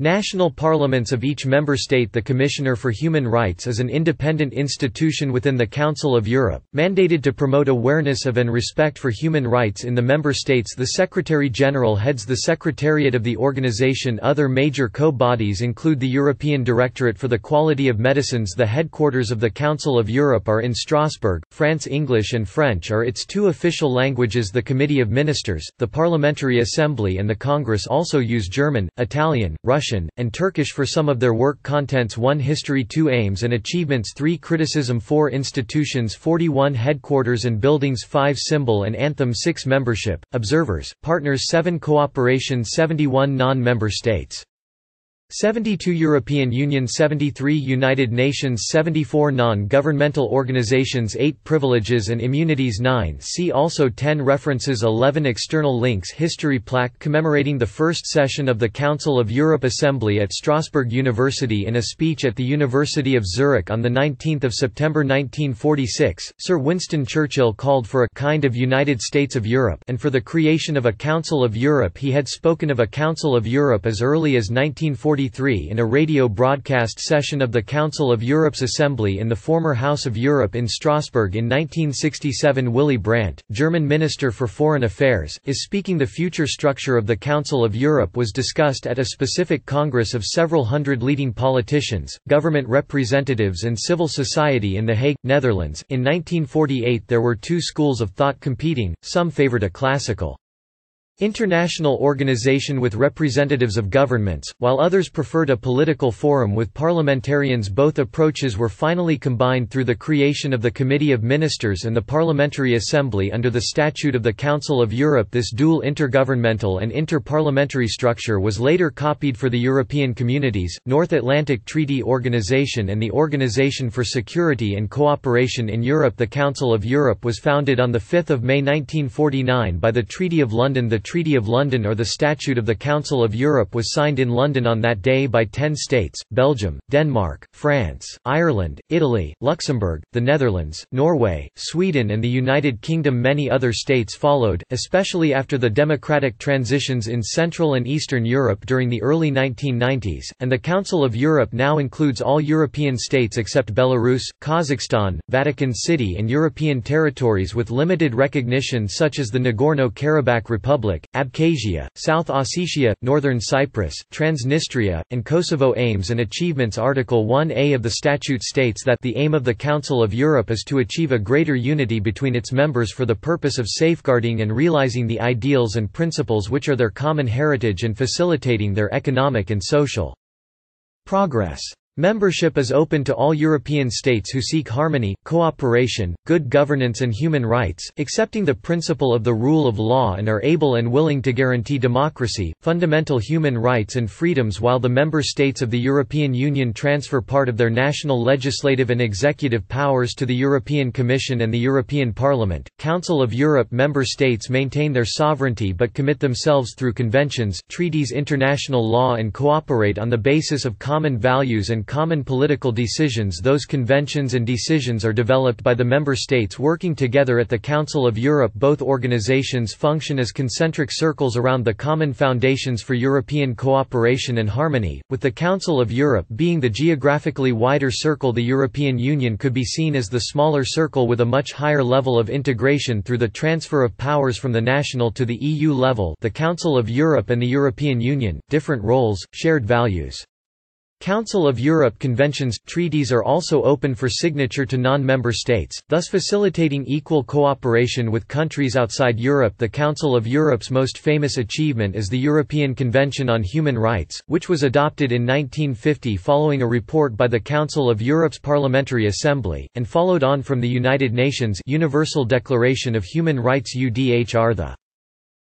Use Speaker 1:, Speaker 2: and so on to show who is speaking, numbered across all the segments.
Speaker 1: National parliaments of each member state. The Commissioner for Human Rights is an independent institution within the Council of Europe, mandated to promote awareness of and respect for human rights in the member states. The Secretary-General heads the Secretariat of the organization. Other major co-bodies include the European Directorate for the Quality of Medicines. The headquarters of the Council of Europe are in Strasbourg, France. English and French are its two official languages. The Committee of Ministers, the Parliamentary Assembly and the Congress also use German, Italian, Russian Russian, and Turkish for some of their work contents 1 History 2 Aims and Achievements 3 Criticism 4 Institutions 41 Headquarters and Buildings 5 Symbol and Anthem 6 Membership, Observers, Partners 7 Cooperation 71 Non-member states 72 European Union 73 United Nations 74 Non-governmental organizations 8 Privileges and immunities 9 See also 10 References 11 External links History plaque commemorating the first session of the Council of Europe Assembly at Strasbourg University In a speech at the University of Zurich on 19 September 1946, Sir Winston Churchill called for a «kind of United States of Europe» and for the creation of a Council of Europe he had spoken of a Council of Europe as early as 1940 in a radio broadcast session of the Council of Europe's Assembly in the former House of Europe in Strasbourg in 1967 Willy Brandt, German Minister for Foreign Affairs, is speaking The future structure of the Council of Europe was discussed at a specific congress of several hundred leading politicians, government representatives and civil society in The Hague, Netherlands. In 1948 there were two schools of thought competing, some favored a classical international organization with representatives of governments, while others preferred a political forum with parliamentarians. Both approaches were finally combined through the creation of the Committee of Ministers and the Parliamentary Assembly under the Statute of the Council of Europe. This dual intergovernmental and inter-parliamentary structure was later copied for the European Communities, North Atlantic Treaty Organization and the Organization for Security and Cooperation in Europe. The Council of Europe was founded on 5 May 1949 by the Treaty of London. The Treaty of London or the Statute of the Council of Europe was signed in London on that day by ten states, Belgium, Denmark, France, Ireland, Italy, Luxembourg, the Netherlands, Norway, Sweden and the United Kingdom. Many other states followed, especially after the democratic transitions in Central and Eastern Europe during the early 1990s, and the Council of Europe now includes all European states except Belarus, Kazakhstan, Vatican City and European territories with limited recognition such as the Nagorno-Karabakh Republic, Abkhazia, South Ossetia, Northern Cyprus, Transnistria, and Kosovo Aims and Achievements Article 1a of the statute states that the aim of the Council of Europe is to achieve a greater unity between its members for the purpose of safeguarding and realizing the ideals and principles which are their common heritage and facilitating their economic and social progress. Membership is open to all European states who seek harmony, cooperation, good governance and human rights, accepting the principle of the rule of law and are able and willing to guarantee democracy, fundamental human rights and freedoms while the member states of the European Union transfer part of their national legislative and executive powers to the European Commission and the European Parliament. Council of Europe member states maintain their sovereignty but commit themselves through conventions, treaties international law and cooperate on the basis of common values and common political decisions. Those conventions and decisions are developed by the member states working together at the Council of Europe. Both organizations function as concentric circles around the common foundations for European cooperation and harmony, with the Council of Europe being the geographically wider circle the European Union could be seen as the smaller circle with a much higher level of integration through the transfer of powers from the national to the EU level. The Council of Europe and the European Union, different roles, shared values. Council of Europe conventions treaties are also open for signature to non-member states, thus facilitating equal cooperation with countries outside Europe. The Council of Europe's most famous achievement is the European Convention on Human Rights, which was adopted in 1950 following a report by the Council of Europe's Parliamentary Assembly, and followed on from the United Nations Universal Declaration of Human Rights UDHR. The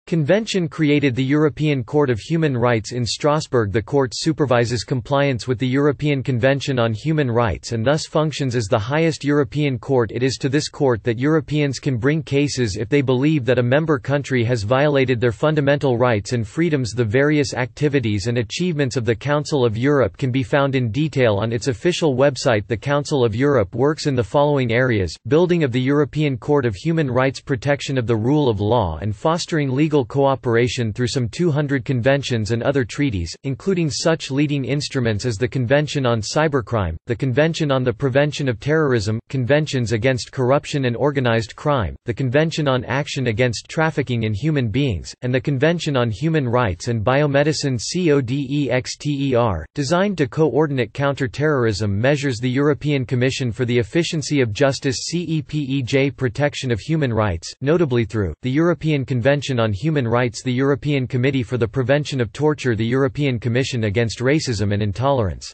Speaker 1: Convention created the European Court of Human Rights in Strasbourg. The court supervises compliance with the European Convention on Human Rights and thus functions as the highest European court. It is to this court that Europeans can bring cases if they believe that a member country has violated their fundamental rights and freedoms. The various activities and achievements of the Council of Europe can be found in detail on its official website. The Council of Europe works in the following areas, building of the European Court of Human Rights protection of the rule of law and fostering legal legal cooperation through some 200 conventions and other treaties, including such leading instruments as the Convention on Cybercrime, the Convention on the Prevention of Terrorism, Conventions Against Corruption and Organized Crime, the Convention on Action Against Trafficking in Human Beings, and the Convention on Human Rights and Biomedicine CODEXTER, designed to coordinate counter-terrorism measures the European Commission for the Efficiency of Justice CEPEJ protection of human rights, notably through, the European Convention on Human Rights the European Committee for the Prevention of Torture the European Commission Against Racism and Intolerance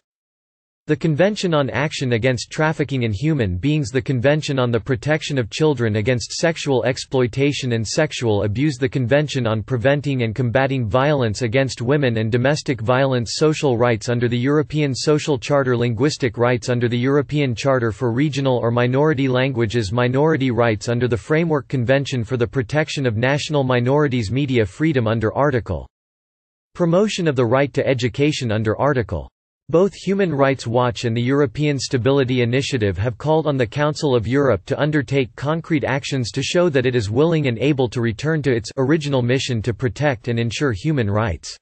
Speaker 1: the Convention on Action Against Trafficking in Human Beings The Convention on the Protection of Children Against Sexual Exploitation and Sexual Abuse The Convention on Preventing and Combating Violence Against Women and Domestic Violence Social Rights under the European Social Charter Linguistic Rights under the European Charter for Regional or Minority Languages Minority Rights under the Framework Convention for the Protection of National Minorities Media Freedom under Article. Promotion of the Right to Education under Article both Human Rights Watch and the European Stability Initiative have called on the Council of Europe to undertake concrete actions to show that it is willing and able to return to its original mission to protect and ensure human rights.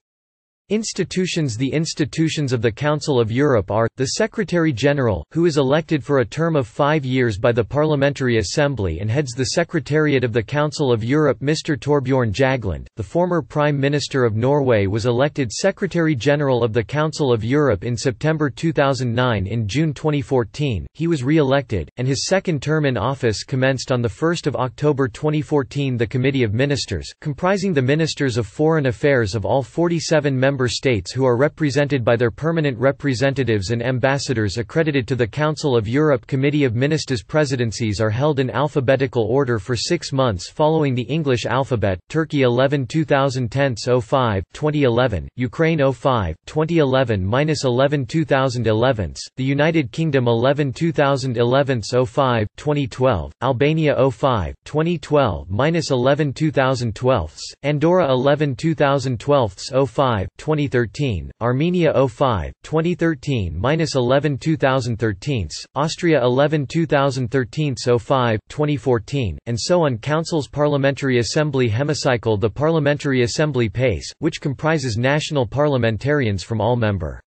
Speaker 1: Institutions The institutions of the Council of Europe are, the Secretary-General, who is elected for a term of five years by the Parliamentary Assembly and heads the Secretariat of the Council of Europe Mr Torbjorn Jagland, the former Prime Minister of Norway was elected Secretary-General of the Council of Europe in September 2009 In June 2014, he was re-elected, and his second term in office commenced on 1 October 2014 The Committee of Ministers, comprising the Ministers of Foreign Affairs of all 47 member member states who are represented by their permanent representatives and ambassadors accredited to the Council of Europe Committee of Ministers presidencies are held in alphabetical order for six months following the English alphabet, Turkey 11 2010 05, 2011, Ukraine 05, 2011-11 2011, the United Kingdom 11 2011 05, 2012, Albania 05, 2012-11 2012, Andorra 11 2012 05, 2013, Armenia 05, 2013-11 2013, Austria 11 2013 05, 2014, and so on. Council's Parliamentary Assembly Hemicycle The Parliamentary Assembly PACE, which comprises national parliamentarians from all member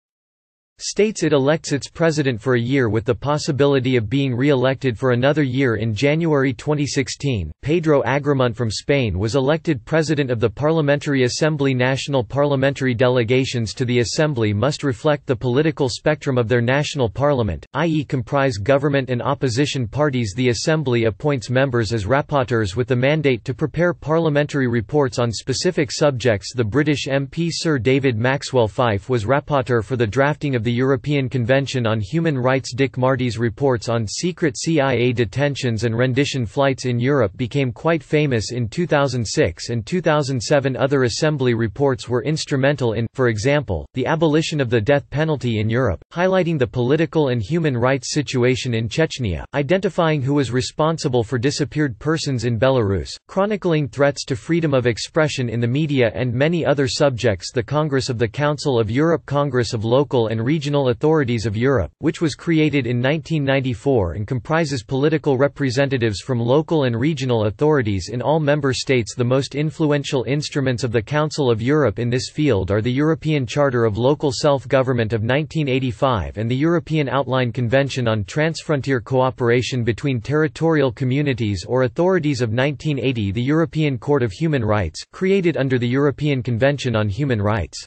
Speaker 1: states it elects its president for a year with the possibility of being re-elected for another year in January 2016. Pedro Agramunt from Spain was elected president of the Parliamentary Assembly. National parliamentary delegations to the Assembly must reflect the political spectrum of their national parliament, i.e. comprise government and opposition parties. The Assembly appoints members as rapporteurs with the mandate to prepare parliamentary reports on specific subjects. The British MP Sir David Maxwell Fyfe was rapporteur for the drafting of the the European Convention on Human Rights. Dick Marty's reports on secret CIA detentions and rendition flights in Europe became quite famous in 2006 and 2007 other assembly reports were instrumental in, for example, the abolition of the death penalty in Europe, highlighting the political and human rights situation in Chechnya, identifying who was responsible for disappeared persons in Belarus, chronicling threats to freedom of expression in the media and many other subjects. The Congress of the Council of Europe Congress of Local and Regional Regional Authorities of Europe, which was created in 1994 and comprises political representatives from local and regional authorities in all member states The most influential instruments of the Council of Europe in this field are the European Charter of Local Self-Government of 1985 and the European Outline Convention on Transfrontier Cooperation between Territorial Communities or Authorities of 1980 The European Court of Human Rights, created under the European Convention on Human Rights.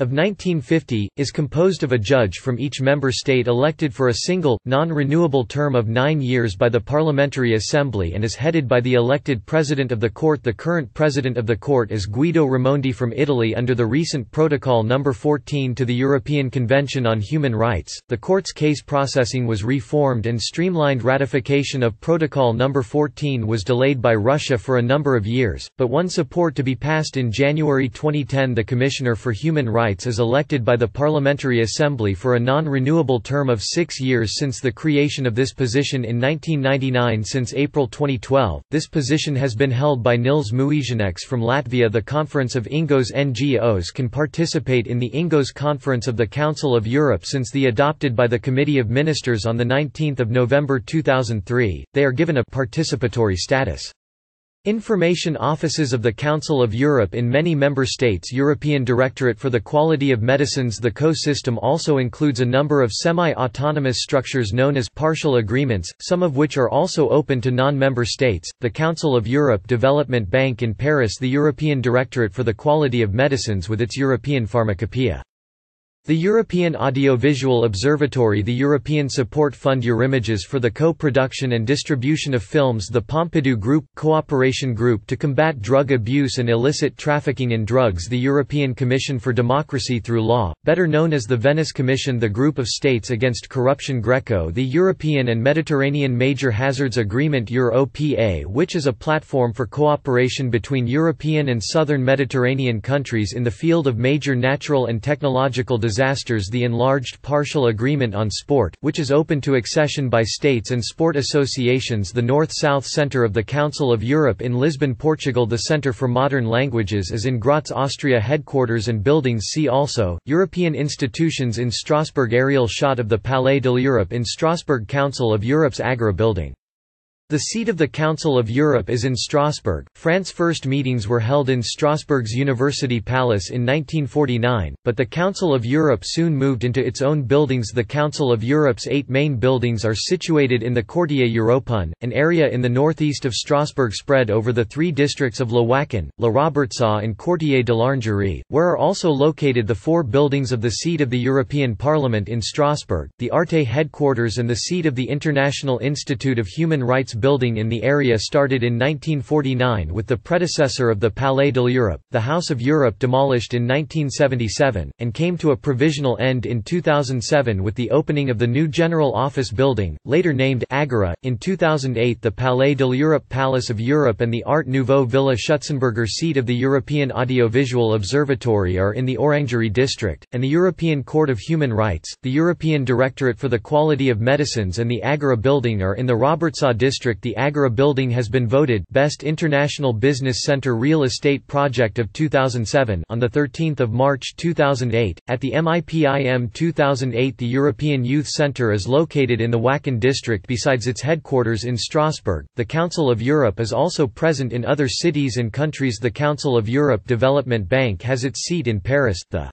Speaker 1: Of 1950, is composed of a judge from each member state elected for a single, non-renewable term of nine years by the Parliamentary Assembly and is headed by the elected President of the Court The current President of the Court is Guido Raimondi from Italy under the recent Protocol No. 14 to the European Convention on Human Rights. The Court's case processing was reformed and streamlined ratification of Protocol No. 14 was delayed by Russia for a number of years, but won support to be passed in January 2010 The Commissioner for Human Rights Rights is elected by the Parliamentary Assembly for a non-renewable term of six years since the creation of this position in 1999 Since April 2012, this position has been held by Nils Muižnieks from Latvia. The Conference of INGOS NGOs can participate in the INGOS Conference of the Council of Europe since the adopted by the Committee of Ministers on 19 November 2003, they are given a participatory status. Information Offices of the Council of Europe in many member states European Directorate for the Quality of Medicines The co-system also includes a number of semi-autonomous structures known as partial agreements, some of which are also open to non-member states, the Council of Europe Development Bank in Paris the European Directorate for the Quality of Medicines with its European Pharmacopoeia the European Audiovisual Observatory The European Support Fund Eurimages for the co-production and distribution of films The Pompidou Group – Cooperation Group to combat drug abuse and illicit trafficking in drugs The European Commission for Democracy Through Law, better known as the Venice Commission The Group of States Against Corruption Greco The European and Mediterranean Major Hazards Agreement Euro-OPA which is a platform for cooperation between European and southern Mediterranean countries in the field of major natural and technological disasters disasters the enlarged partial agreement on sport, which is open to accession by states and sport associations. The North-South Centre of the Council of Europe in Lisbon Portugal The Centre for Modern Languages is in Graz Austria Headquarters and buildings. See also, European institutions in Strasbourg Aerial shot of the Palais de l'Europe in Strasbourg Council of Europe's Agora building the seat of the Council of Europe is in Strasbourg. France first meetings were held in Strasbourg's University Palace in 1949, but the Council of Europe soon moved into its own buildings. The Council of Europe's eight main buildings are situated in the Quartier Européen, an area in the northeast of Strasbourg spread over the three districts of Le Wacken, La Robertsau, and Quartier de l'Orangerie, where are also located the four buildings of the seat of the European Parliament in Strasbourg, the Arte headquarters, and the seat of the International Institute of Human Rights building in the area started in 1949 with the predecessor of the Palais de l'Europe, the House of Europe demolished in 1977, and came to a provisional end in 2007 with the opening of the new General Office building, later named Agora. In 2008 the Palais de l'Europe Palace of Europe and the Art Nouveau Villa Schutzenberger seat of the European Audiovisual Observatory are in the Orangerie district, and the European Court of Human Rights, the European Directorate for the Quality of Medicines and the Agora building are in the Robertsau district district the Agora building has been voted Best International Business Center Real Estate Project of 2007 on 13 March 2008. At the MIPIM 2008 the European Youth Centre is located in the Wacken district besides its headquarters in Strasbourg. The Council of Europe is also present in other cities and countries The Council of Europe Development Bank has its seat in Paris, the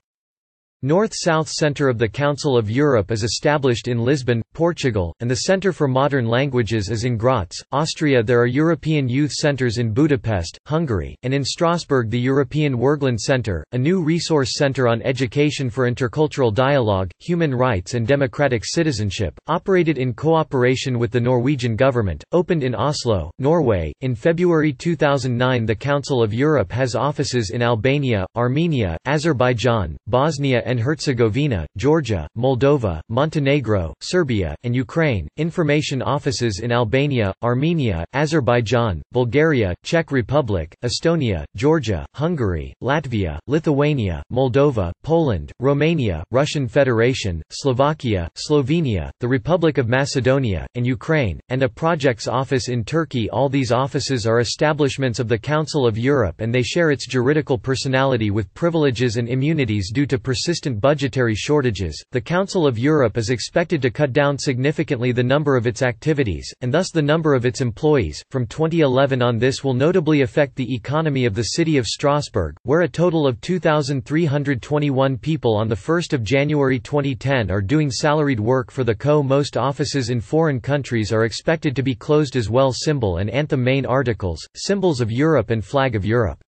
Speaker 1: North-South Centre of the Council of Europe is established in Lisbon, Portugal, and the Centre for Modern Languages is in Graz, Austria There are European youth centres in Budapest, Hungary, and in Strasbourg the European Wergeland Centre, a new resource centre on education for intercultural dialogue, human rights and democratic citizenship, operated in cooperation with the Norwegian government, opened in Oslo, Norway. In February 2009 the Council of Europe has offices in Albania, Armenia, Azerbaijan, Bosnia and Herzegovina, Georgia, Moldova, Montenegro, Serbia, and Ukraine, information offices in Albania, Armenia, Azerbaijan, Bulgaria, Czech Republic, Estonia, Georgia, Hungary, Latvia, Lithuania, Moldova, Poland, Romania, Russian Federation, Slovakia, Slovenia, the Republic of Macedonia, and Ukraine, and a projects office in Turkey. All these offices are establishments of the Council of Europe and they share its juridical personality with privileges and immunities due to persistent persistent budgetary shortages, the Council of Europe is expected to cut down significantly the number of its activities, and thus the number of its employees. From 2011 on, this will notably affect the economy of the city of Strasbourg, where a total of 2,321 people on 1 January 2010 are doing salaried work for the CO. Most offices in foreign countries are expected to be closed as well. Symbol and anthem main articles, symbols of Europe and flag of Europe.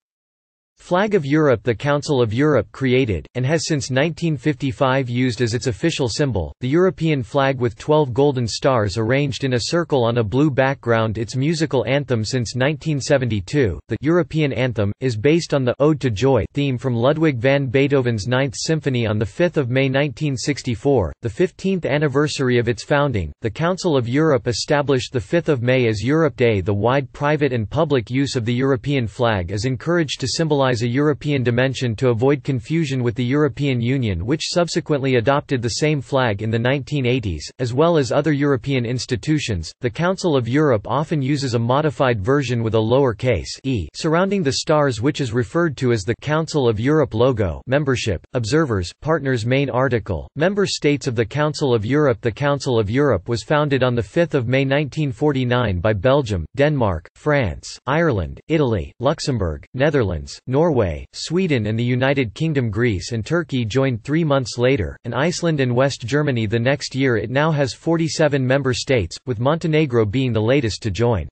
Speaker 1: Flag of Europe The Council of Europe created, and has since 1955 used as its official symbol, the European flag with 12 golden stars arranged in a circle on a blue background its musical anthem since 1972, the European Anthem, is based on the Ode to Joy theme from Ludwig van Beethoven's Ninth Symphony on 5 May 1964, the 15th anniversary of its founding. The Council of Europe established 5 May as Europe Day The wide private and public use of the European flag is encouraged to symbolize a European dimension to avoid confusion with the European Union which subsequently adopted the same flag in the 1980s, as well as other European institutions. The Council of Europe often uses a modified version with a lower case e surrounding the stars which is referred to as the Council of Europe logo membership, observers, partners main article, member states of the Council of Europe The Council of Europe was founded on 5 May 1949 by Belgium, Denmark, France, Ireland, Italy, Luxembourg, Netherlands, Norway Norway, Sweden and the United Kingdom Greece and Turkey joined three months later, and Iceland and West Germany the next year it now has 47 member states, with Montenegro being the latest to join.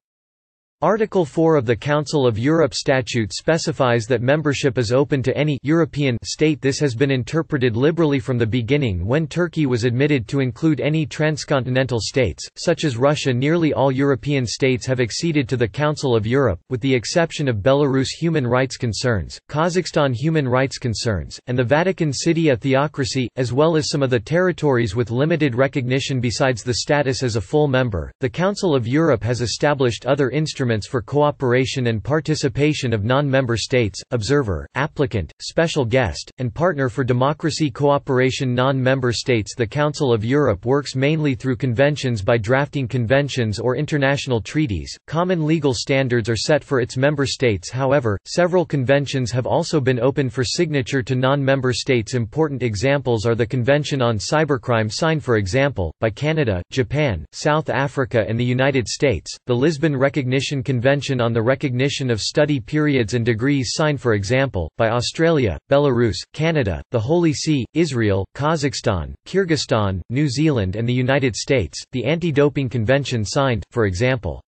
Speaker 1: Article 4 of the Council of Europe Statute specifies that membership is open to any European state this has been interpreted liberally from the beginning when Turkey was admitted to include any transcontinental states, such as Russia nearly all European states have acceded to the Council of Europe, with the exception of Belarus human rights concerns, Kazakhstan human rights concerns, and the Vatican City a theocracy, as well as some of the territories with limited recognition besides the status as a full member. The Council of Europe has established other instruments instruments for cooperation and participation of non-member states, observer, applicant, special guest, and partner for democracy cooperation. Non-member states The Council of Europe works mainly through conventions by drafting conventions or international treaties. Common legal standards are set for its member states. However, several conventions have also been open for signature to non-member states. Important examples are the Convention on Cybercrime signed for example, by Canada, Japan, South Africa and the United States, the Lisbon Recognition Convention on the Recognition of Study Periods and Degrees signed for example, by Australia, Belarus, Canada, the Holy See, Israel, Kazakhstan, Kyrgyzstan, New Zealand and the United States, the Anti-Doping Convention signed, for example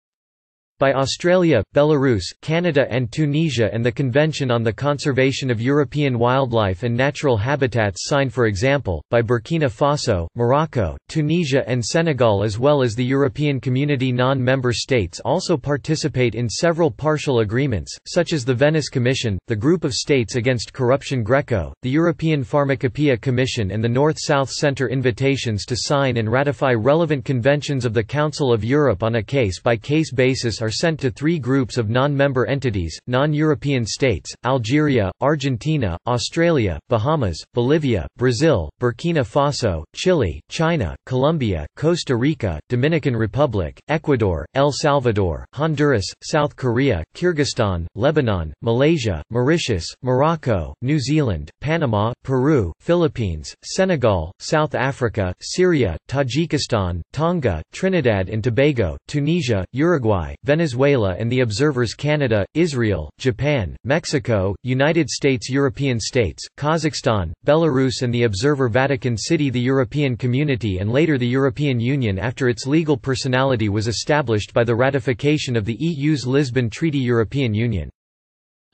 Speaker 1: by Australia, Belarus, Canada and Tunisia and the Convention on the Conservation of European Wildlife and Natural Habitats signed for example, by Burkina Faso, Morocco, Tunisia and Senegal as well as the European Community non-member states also participate in several partial agreements, such as the Venice Commission, the Group of States Against Corruption Greco, the European Pharmacopoeia Commission and the North-South Centre invitations to sign and ratify relevant conventions of the Council of Europe on a case-by-case -case basis are sent to three groups of non-member entities, non-European states, Algeria, Argentina, Australia, Bahamas, Bolivia, Brazil, Burkina Faso, Chile, China, Colombia, Costa Rica, Dominican Republic, Ecuador, El Salvador, Honduras, South Korea, Kyrgyzstan, Lebanon, Malaysia, Mauritius, Morocco, New Zealand, Panama, Peru, Philippines, Senegal, South Africa, Syria, Tajikistan, Tonga, Trinidad and Tobago, Tunisia, Uruguay, Venezuela Venezuela and the observers Canada, Israel, Japan, Mexico, United States European states, Kazakhstan, Belarus and the observer Vatican City The European Community and later the European Union after its legal personality was established by the ratification of the EU's Lisbon Treaty European Union.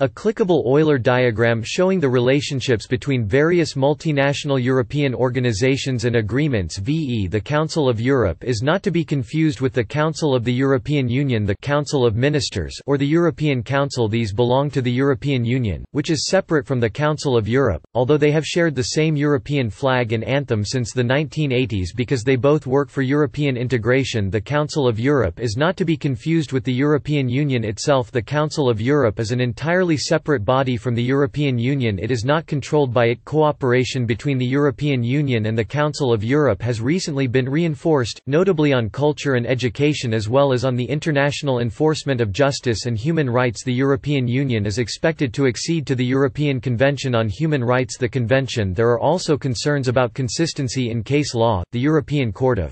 Speaker 1: A clickable Euler diagram showing the relationships between various multinational European organizations and agreements VE The Council of Europe is not to be confused with the Council of the European Union the Council of Ministers or the European Council. These belong to the European Union, which is separate from the Council of Europe, although they have shared the same European flag and anthem since the 1980s because they both work for European integration. The Council of Europe is not to be confused with the European Union itself. The Council of Europe is an entirely entirely separate body from the European Union it is not controlled by it. Cooperation between the European Union and the Council of Europe has recently been reinforced, notably on culture and education as well as on the international enforcement of justice and human rights. The European Union is expected to accede to the European Convention on Human Rights. The convention there are also concerns about consistency in case law, the European Court of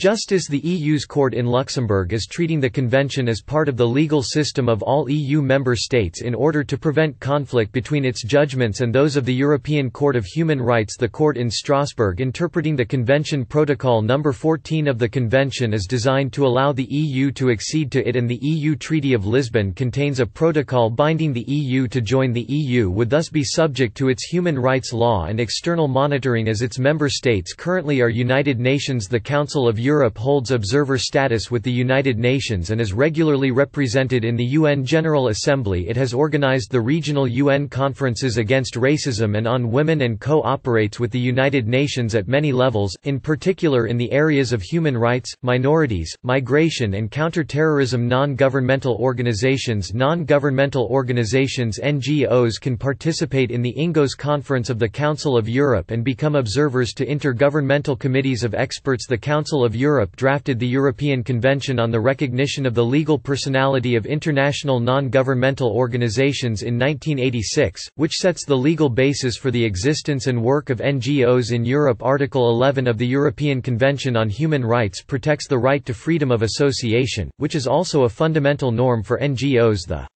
Speaker 1: Justice The EU's court in Luxembourg is treating the convention as part of the legal system of all EU member states in order to prevent conflict between its judgments and those of the European Court of Human Rights The court in Strasbourg interpreting the Convention Protocol No. 14 of the Convention is designed to allow the EU to accede to it and the EU Treaty of Lisbon contains a protocol binding the EU to join the EU would thus be subject to its human rights law and external monitoring as its member states currently are United Nations The Council of Europe holds observer status with the United Nations and is regularly represented in the UN General Assembly. It has organized the regional UN conferences against racism and on women and co-operates with the United Nations at many levels, in particular in the areas of human rights, minorities, migration and counter-terrorism. Non-governmental organizations Non-governmental organizations NGOs can participate in the INGOS Conference of the Council of Europe and become observers to intergovernmental committees of experts. The Council of Europe drafted the European Convention on the Recognition of the Legal Personality of International Non-Governmental Organizations in 1986, which sets the legal basis for the existence and work of NGOs in Europe. Article 11 of the European Convention on Human Rights protects the right to freedom of association, which is also a fundamental norm for NGOs the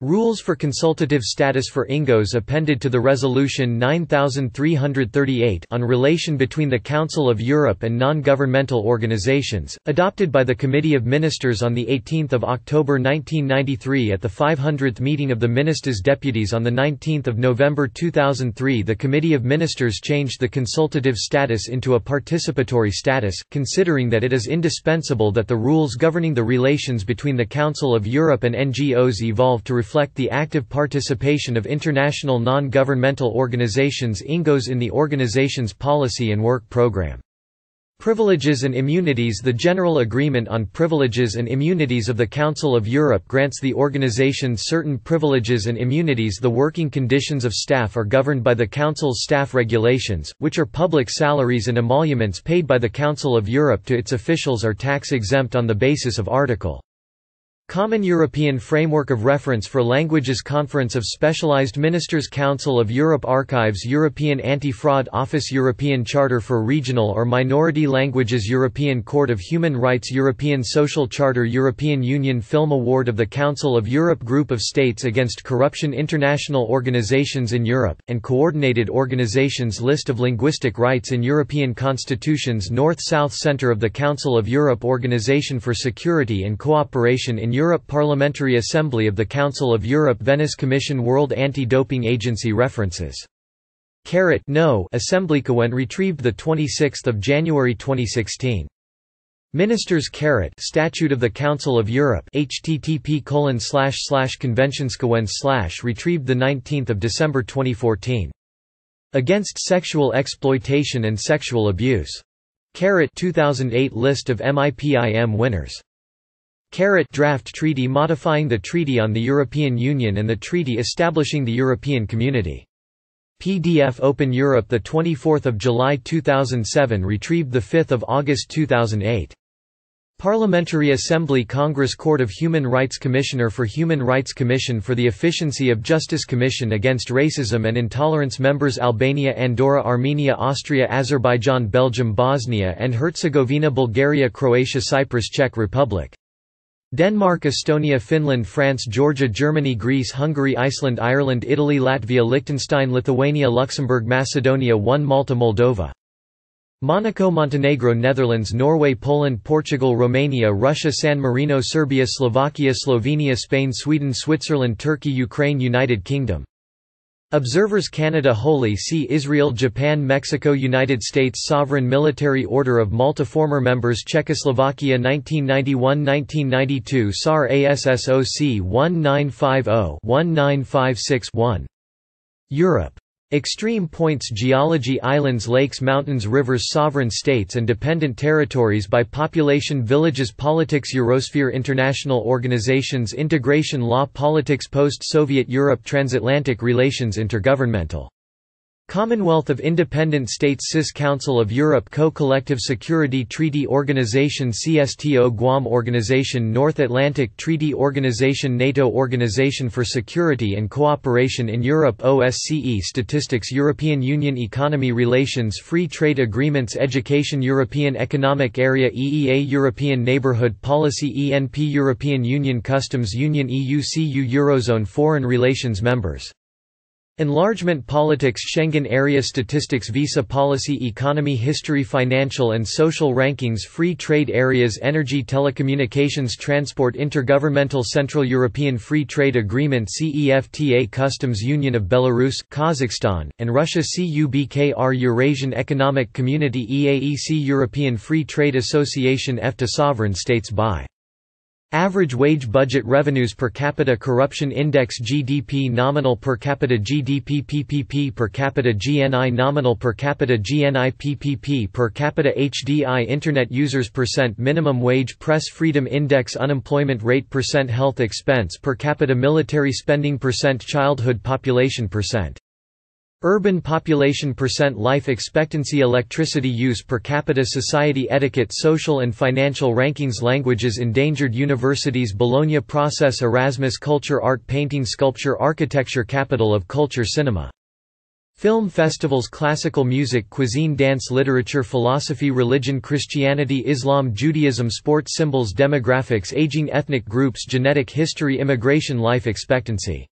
Speaker 1: Rules for consultative status for INGOs appended to the Resolution 9338 on relation between the Council of Europe and non-governmental organizations, adopted by the Committee of Ministers on 18 October 1993 at the 500th meeting of the Ministers' Deputies on 19 November 2003 the Committee of Ministers changed the consultative status into a participatory status, considering that it is indispensable that the rules governing the relations between the Council of Europe and NGOs evolve to reflect the active participation of international non-governmental organizations INGOs in the organization's policy and work program. Privileges and immunities The General Agreement on Privileges and Immunities of the Council of Europe grants the organization certain privileges and immunities The working conditions of staff are governed by the Council's staff regulations, which are public salaries and emoluments paid by the Council of Europe to its officials are tax-exempt on the basis of Article Common European Framework of Reference for Languages Conference of Specialized Ministers Council of Europe Archives European Anti-Fraud Office European Charter for Regional or Minority Languages European Court of Human Rights European Social Charter European Union Film Award of the Council of Europe Group of States Against Corruption International Organizations in Europe, and Coordinated Organizations List of Linguistic Rights in European Constitutions North-South Center of the Council of Europe Organization for Security and Cooperation in Europe Parliamentary Assembly of the Council of Europe Venice Commission World Anti-Doping Agency References. Carrot no Assemblykowen retrieved the 26th of January 2016. Ministers Carrot Statute of the Council of Europe http colon slash slash conventionskowen slash retrieved the 19th of December 2014. Against Sexual Exploitation and Sexual Abuse. Carrot 2008 list of MIPIM winners. Carrot draft treaty modifying the Treaty on the European Union and the Treaty establishing the European Community. PDF Open Europe 24 July 2007 retrieved 5 August 2008. Parliamentary Assembly Congress Court of Human Rights Commissioner for Human Rights Commission for the Efficiency of Justice Commission Against Racism and Intolerance Members Albania Andorra Armenia Austria Azerbaijan Belgium Bosnia and Herzegovina Bulgaria Croatia Cyprus Czech Republic Denmark Estonia Finland France Georgia Germany Greece Hungary Iceland Ireland Italy Latvia Liechtenstein Lithuania Luxembourg Macedonia 1 Malta Moldova. Monaco Montenegro Netherlands Norway Poland Portugal Romania Russia San Marino Serbia Slovakia Slovenia Spain Sweden Switzerland Turkey Ukraine United Kingdom Observers Canada Holy See Israel Japan Mexico United States Sovereign Military Order of Malta Former members Czechoslovakia 1991–1992 SAR ASSOC 1950-1956-1 Europe Extreme points Geology Islands Lakes Mountains Rivers Sovereign states and dependent territories by population Villages Politics Eurosphere International Organizations Integration Law Politics Post-Soviet Europe Transatlantic relations Intergovernmental Commonwealth of Independent States CIS Council of Europe Co-Collective Security Treaty Organization CSTO Guam Organization North Atlantic Treaty Organization NATO Organization for Security and Cooperation in Europe OSCE Statistics European Union Economy Relations Free Trade Agreements Education European Economic Area EEA European Neighbourhood Policy ENP European Union Customs Union EU-CU Eurozone Foreign Relations Members Enlargement Politics Schengen Area Statistics Visa Policy Economy History Financial and Social Rankings Free Trade Areas Energy Telecommunications Transport Intergovernmental Central European Free Trade Agreement CEFTA Customs Union of Belarus, Kazakhstan, and Russia CUBKR Eurasian Economic Community EAEC European Free Trade Association EFTA Sovereign States by Average wage budget revenues per capita Corruption Index GDP Nominal per capita GDP PPP per capita GNI Nominal per capita GNI PPP per capita HDI Internet users percent Minimum wage Press freedom index Unemployment rate percent Health expense per capita Military spending percent Childhood population percent Urban population percent Life expectancy Electricity use per capita Society etiquette Social and financial rankings Languages Endangered universities Bologna process Erasmus Culture Art Painting Sculpture Architecture Capital of Culture Cinema. Film festivals Classical music Cuisine Dance Literature Philosophy Religion Christianity Islam Judaism sports Symbols Demographics Aging Ethnic groups Genetic history Immigration Life expectancy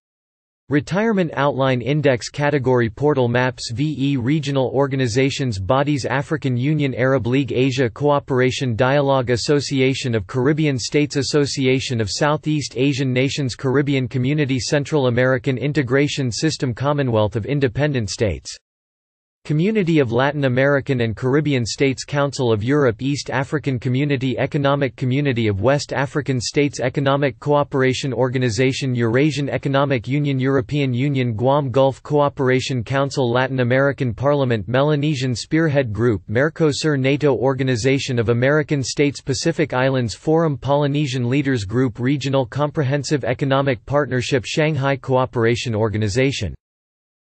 Speaker 1: Retirement Outline Index Category Portal Maps VE Regional Organizations Bodies African Union Arab League Asia Cooperation Dialogue Association of Caribbean States Association of Southeast Asian Nations Caribbean Community Central American Integration System Commonwealth of Independent States Community of Latin American and Caribbean States Council of Europe East African Community Economic Community of West African States Economic Cooperation Organization Eurasian Economic Union European Union Guam Gulf Cooperation Council Latin American Parliament Melanesian Spearhead Group Mercosur NATO Organization of American States Pacific Islands Forum Polynesian Leaders Group Regional Comprehensive Economic Partnership Shanghai Cooperation Organization